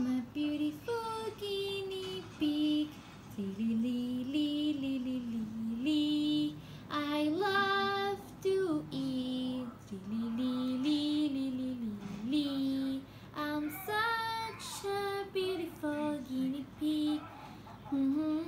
on the beautiful guinea pig. Lee, lee, lee, lee, lee, lee, lee. I love to eat. Lee, lee, lee, lee, lee, lee, lee. I'm such a beautiful guinea pig. Mm -hmm.